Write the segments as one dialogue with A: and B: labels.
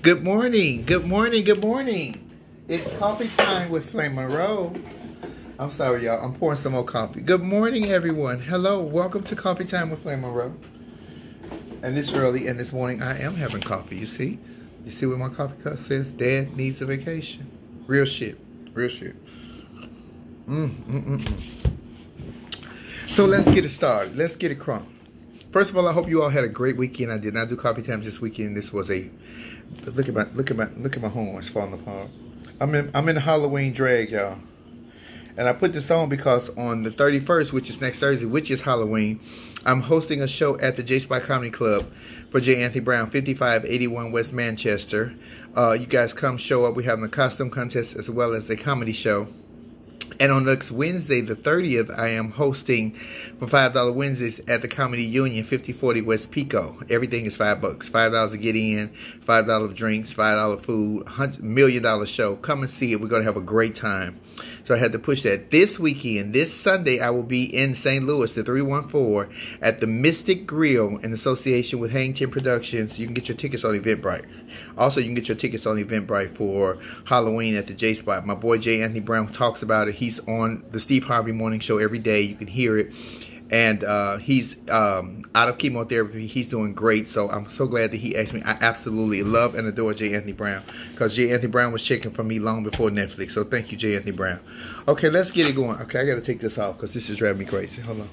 A: Good morning. Good morning. Good morning. It's coffee time with Flame Monroe. I'm sorry, y'all. I'm pouring some more coffee. Good morning, everyone. Hello. Welcome to Coffee Time with Flame Monroe. And this early and this morning, I am having coffee. You see? You see what my coffee cup says? Dad needs a vacation. Real shit. Real shit. Mm, mm, mm, mm. So let's get it started. Let's get it crunk. First of all, I hope you all had a great weekend. I did not do coffee times this weekend. This was a look at my look at my look at my horns falling apart. I'm in I'm in Halloween drag, y'all. And I put this on because on the 31st, which is next Thursday, which is Halloween, I'm hosting a show at the J Spot Comedy Club for J. Anthony Brown, 5581 West Manchester. Uh, you guys come show up. We're having a costume contest as well as a comedy show. And on next Wednesday, the 30th, I am hosting for $5 Wednesdays at the Comedy Union, 5040 West Pico. Everything is 5 bucks. $5 to get in, $5 drinks, $5 food, million dollar show. Come and see it. We're going to have a great time. So I had to push that. This weekend, this Sunday, I will be in St. Louis, the 314, at the Mystic Grill in association with Hangton Productions. You can get your tickets on Eventbrite. Also, you can get your tickets on Eventbrite for Halloween at the J Spot. My boy J. Anthony Brown talks about it. He's on the Steve Harvey Morning Show every day. You can hear it and uh, he's um, out of chemotherapy. He's doing great. So I'm so glad that he asked me. I absolutely love and adore J. Anthony Brown because J. Anthony Brown was checking for me long before Netflix. So thank you, J. Anthony Brown. Okay, let's get it going. Okay, I got to take this off because this is driving me crazy. Hold on.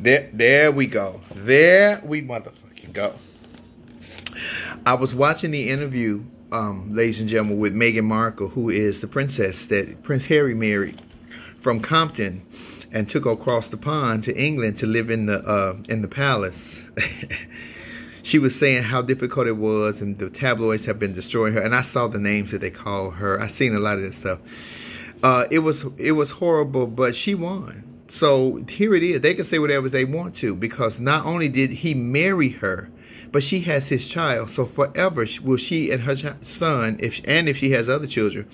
A: There, there we go. There we motherfucking go. I was watching the interview, um, ladies and gentlemen, with Meghan Markle, who is the princess that Prince Harry married from Compton and took across the pond to England to live in the uh, in the palace. she was saying how difficult it was, and the tabloids have been destroying her. And I saw the names that they call her. I seen a lot of this stuff. Uh, it was it was horrible, but she won. So here it is. They can say whatever they want to because not only did he marry her, but she has his child. So forever will she and her son, if and if she has other children,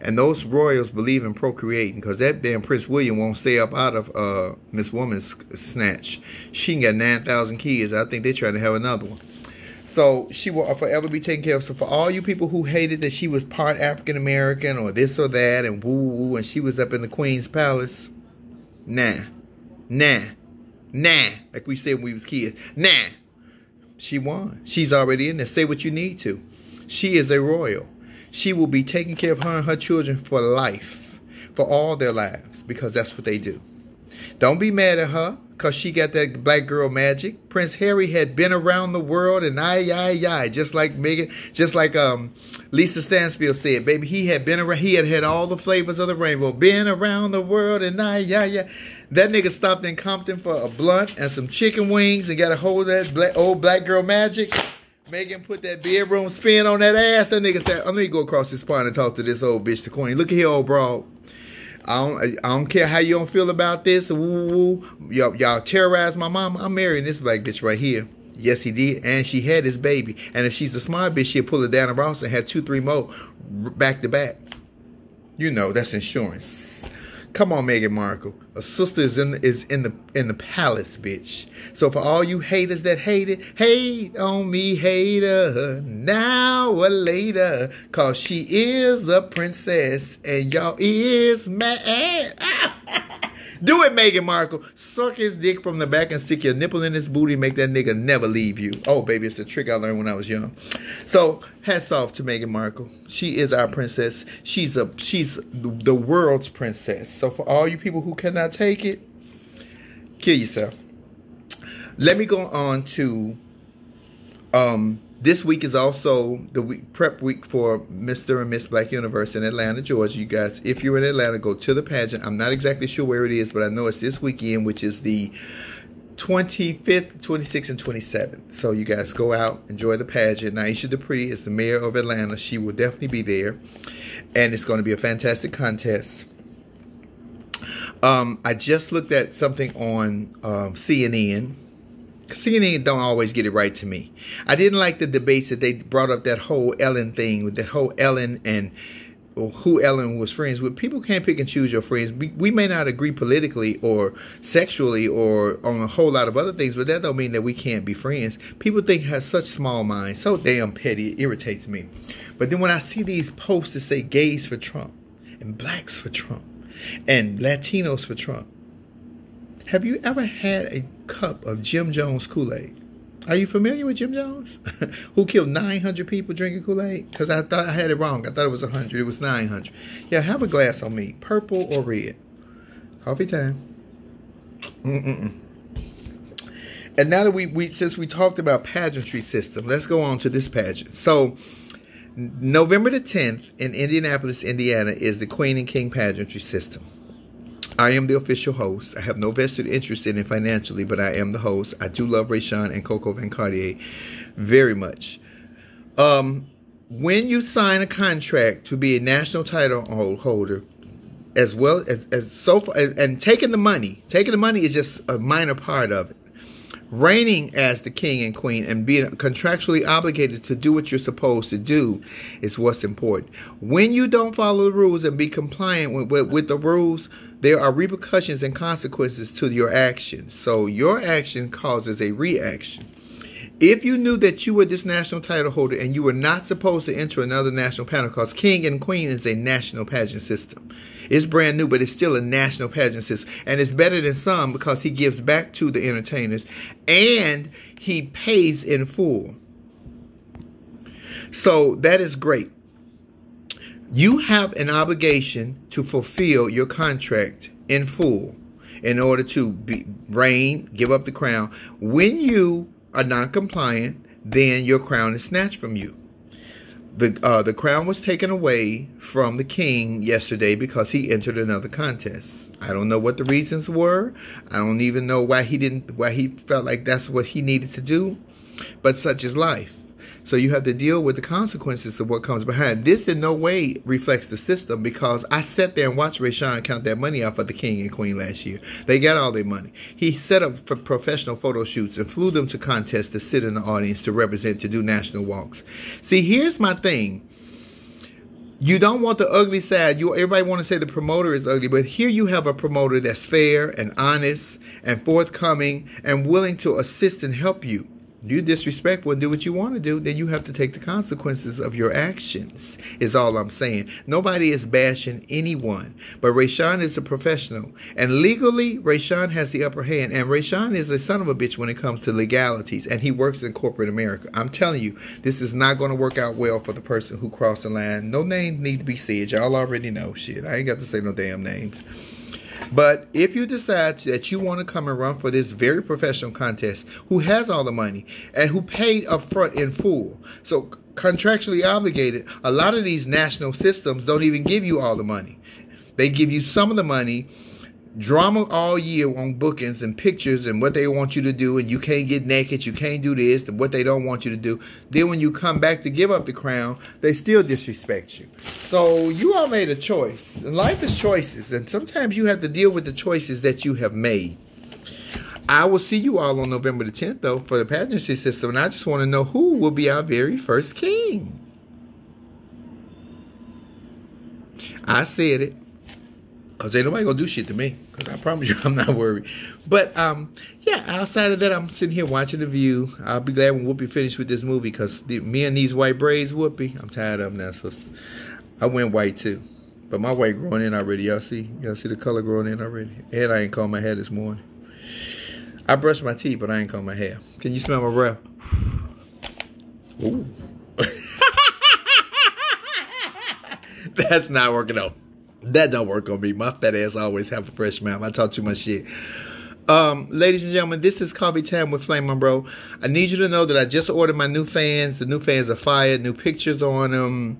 A: and those royals believe in procreating because that damn Prince William won't stay up out of uh, Miss Woman's snatch. She get 9,000 kids. I think they're trying to have another one. So she will forever be taken care of. So for all you people who hated that she was part African American or this or that and woo woo and she was up in the Queen's Palace, nah, nah, nah. Like we said when we was kids, nah. She won. She's already in there. Say what you need to. She is a royal she will be taking care of her and her children for life, for all their lives, because that's what they do. Don't be mad at her because she got that black girl magic. Prince Harry had been around the world and I, I, I, just like Meghan, just like um, Lisa Stansfield said, baby, he had been around, he had had all the flavors of the rainbow, been around the world and I, yeah, yeah. That nigga stopped in Compton for a blunt and some chicken wings and got a hold of that black, old black girl magic. Meghan put that bedroom spin on that ass. That nigga said, I'm gonna go across this pond and talk to this old bitch, the queen. Look at here, old bro. I don't, I don't care how you don't feel about this. Woo. Y'all, y'all terrorize my mama. I'm marrying this black bitch right here. Yes, he did. And she had his baby. And if she's a smart bitch, she'll pull it down around and have two, three more back to back. You know, that's insurance. Come on, Meghan Markle. A sister is in is in the in the palace, bitch. So for all you haters that hate it, hate on me, hater, now or later, cause she is a princess and y'all is mad. Ah! Do it, Meghan Markle. Suck his dick from the back and stick your nipple in his booty. Make that nigga never leave you. Oh, baby, it's a trick I learned when I was young. So, hats off to Meghan Markle. She is our princess. She's a she's the world's princess. So, for all you people who cannot take it, kill yourself. Let me go on to um this week is also the week, prep week for Mr. and Miss Black Universe in Atlanta, Georgia. You guys, if you're in Atlanta, go to the pageant. I'm not exactly sure where it is, but I know it's this weekend, which is the 25th, 26th, and 27th. So you guys go out, enjoy the pageant. Naisha Dupree is the mayor of Atlanta. She will definitely be there. And it's going to be a fantastic contest. Um, I just looked at something on um, CNN CNN don't always get it right to me. I didn't like the debates that they brought up that whole Ellen thing with that whole Ellen and who Ellen was friends with. People can't pick and choose your friends. We, may not agree politically or sexually or on a whole lot of other things, but that don't mean that we can't be friends. People think has such small minds, so damn petty. It irritates me. But then when I see these posts that say gays for Trump and blacks for Trump and Latinos for Trump, have you ever had a cup of Jim Jones Kool Aid? Are you familiar with Jim Jones? Who killed 900 people drinking Kool Aid? Because I thought I had it wrong. I thought it was 100. It was 900. Yeah, have a glass on me. Purple or red. Coffee time. Mm-mm-mm. And now that we, we, since we talked about pageantry system, let's go on to this pageant. So, November the 10th in Indianapolis, Indiana is the Queen and King pageantry system. I am the official host. I have no vested interest in it financially, but I am the host. I do love Rayshawn and Coco Van Cartier very much. Um, when you sign a contract to be a national title holder, as well as, as so far, and taking the money, taking the money is just a minor part of it reigning as the king and queen and being contractually obligated to do what you're supposed to do is what's important. When you don't follow the rules and be compliant with, with, with the rules, there are repercussions and consequences to your actions. So your action causes a reaction. If you knew that you were this national title holder and you were not supposed to enter another national panel, because king and queen is a national pageant system. It's brand new, but it's still a national pageant system. And it's better than some because he gives back to the entertainers and he pays in full. So that is great. You have an obligation to fulfill your contract in full in order to be, reign, give up the crown. When you are non compliant, then your crown is snatched from you. The, uh, the crown was taken away from the king yesterday because he entered another contest. I don't know what the reasons were. I don't even know why he didn't why he felt like that's what he needed to do. But such is life. So you have to deal with the consequences of what comes behind. This in no way reflects the system because I sat there and watched Rayshawn count that money off of the king and queen last year. They got all their money. He set up for professional photo shoots and flew them to contests to sit in the audience to represent, to do national walks. See, here's my thing. You don't want the ugly side. You everybody want to say the promoter is ugly, but here you have a promoter that's fair and honest and forthcoming and willing to assist and help you you disrespectful and do what you want to do, then you have to take the consequences of your actions, is all I'm saying. Nobody is bashing anyone, but Rayshawn is a professional. And legally, Rayshawn has the upper hand. And Rayshawn is a son of a bitch when it comes to legalities, and he works in corporate America. I'm telling you, this is not going to work out well for the person who crossed the line. No names need to be said. Y'all already know. Shit, I ain't got to say no damn names. But if you decide that you want to come and run for this very professional contest, who has all the money and who paid up front in full, so contractually obligated, a lot of these national systems don't even give you all the money. They give you some of the money drama all year on bookings and pictures and what they want you to do and you can't get naked you can't do this what they don't want you to do. Then when you come back to give up the crown they still disrespect you. So you all made a choice life is choices and sometimes you have to deal with the choices that you have made. I will see you all on November the 10th though for the pageantry system and I just want to know who will be our very first king. I said it Cause ain't nobody gonna do shit to me. Cause I promise you, I'm not worried. But um, yeah. Outside of that, I'm sitting here watching the View. I'll be glad when Whoopi finished with this movie. Cause the, me and these white braids, Whoopi, I'm tired of them now. So I went white too. But my white growing in already. Y'all see? Y'all see the color growing in already? And I ain't combed my hair this morning. I brushed my teeth, but I ain't combed my hair. Can you smell my breath? Ooh. That's not working out. That don't work on me. My fat ass always have a fresh mouth. I talk too much shit. Um, ladies and gentlemen, this is Coffee Time with Flame Bro. I need you to know that I just ordered my new fans. The new fans are fire. New pictures on them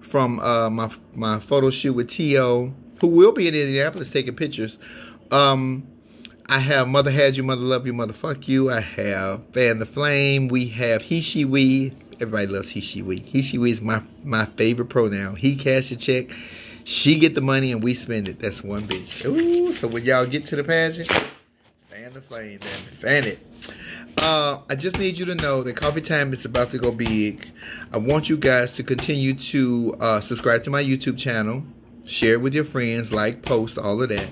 A: from uh, my my photo shoot with T.O., who will be in Indianapolis taking pictures. Um, I have Mother Had You, Mother Love You, Mother Fuck You. I have Fan the Flame. We have He, She, We. Everybody loves He, She, We. He, She, We is my, my favorite pronoun. He cash a check. She get the money and we spend it. That's one bitch. Ooh, so when y'all get to the pageant, fan the flame, man. Fan it. Uh, I just need you to know that Coffee Time is about to go big. I want you guys to continue to uh, subscribe to my YouTube channel, share with your friends, like, post, all of that.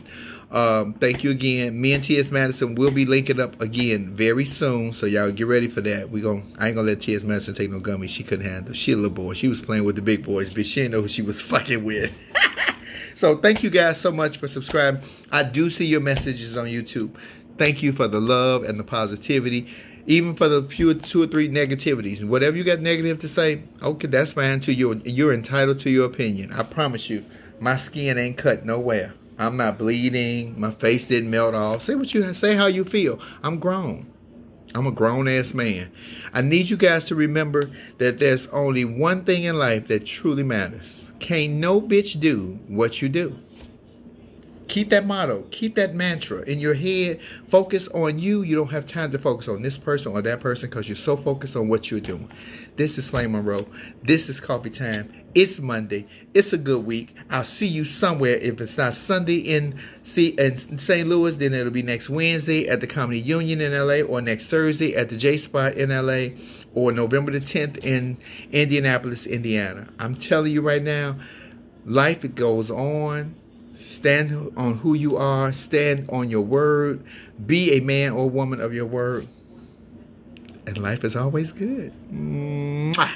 A: Um, thank you again. Me and T.S. Madison will be linking up again very soon, so y'all get ready for that. We gon' I ain't gonna let T.S. Madison take no gummy. She couldn't handle. She a little boy. She was playing with the big boys, but she didn't know who she was fucking with. so thank you guys so much for subscribing. I do see your messages on YouTube. Thank you for the love and the positivity. Even for the few two or three negativities. Whatever you got negative to say, okay, that's fine too. You're you're entitled to your opinion. I promise you, my skin ain't cut nowhere. I'm not bleeding. My face didn't melt off. Say what you say how you feel. I'm grown. I'm a grown ass man. I need you guys to remember that there's only one thing in life that truly matters. Can't no bitch do what you do. Keep that motto, keep that mantra in your head. Focus on you. You don't have time to focus on this person or that person because you're so focused on what you're doing. This is Slay Monroe. This is Coffee Time. It's Monday. It's a good week. I'll see you somewhere. If it's not Sunday in in St. Louis, then it'll be next Wednesday at the Comedy Union in LA, or next Thursday at the J Spot in LA, or November the 10th in Indianapolis, Indiana. I'm telling you right now, life goes on Stand on who you are. Stand on your word. Be a man or woman of your word. And life is always good. Mwah.